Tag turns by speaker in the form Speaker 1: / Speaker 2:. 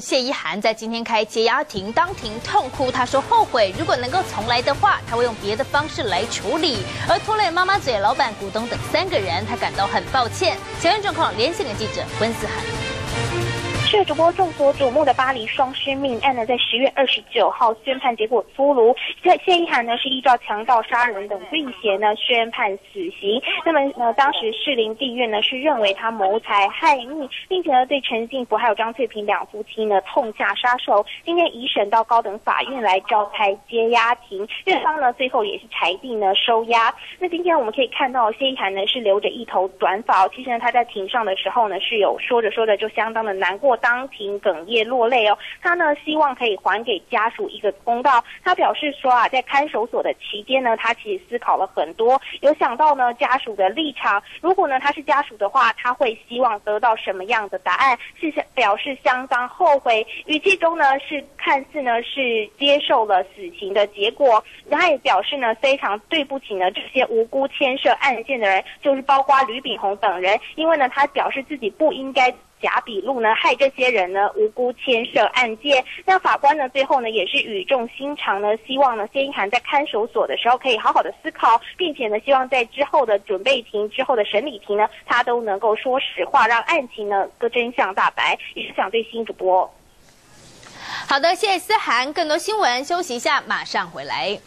Speaker 1: 谢一涵在今天开解压庭，当庭痛哭，他说后悔，如果能够重来的话，他会用别的方式来处理。而拖累妈妈嘴、老板、股东等三个人，他感到很抱歉。相关状况，连线的记者温思涵。
Speaker 2: 是主播众所瞩目的巴黎双尸命案呢，在十月二十九号宣判结果出炉。谢谢一涵呢是依照强盗、杀人等罪嫌呢宣判死刑。那么呢，当时士林地院呢是认为他谋财害命，并且呢对陈幸福还有张翠萍两夫妻呢痛下杀手。今天移审到高等法院来召开接押庭，院方呢最后也是裁定呢收押。那今天我们可以看到谢一涵呢是留着一头短发，其实呢他在庭上的时候呢是有说着说着就相当的难过。当庭哽咽落泪哦，他呢希望可以还给家属一个公道。他表示说啊，在看守所的期间呢，他其实思考了很多，有想到呢家属的立场。如果呢他是家属的话，他会希望得到什么样的答案？是表示相当后悔，语气中呢是看似呢是接受了死刑的结果。他也表示呢非常对不起呢这些无辜牵涉案件的人，就是包括吕炳宏等人，因为呢他表示自己不应该。假笔录呢，害这些人呢无辜牵涉案件。那法官呢，最后呢也是语重心长呢，希望呢谢依涵在看守所的时候可以好好的思考，并且呢希望在之后的准备庭之后的审理庭呢，他都能够说实话，让案情呢个真相大白。也是想对新主播。
Speaker 1: 好的，谢谢思涵。更多新闻，休息一下，马上回来。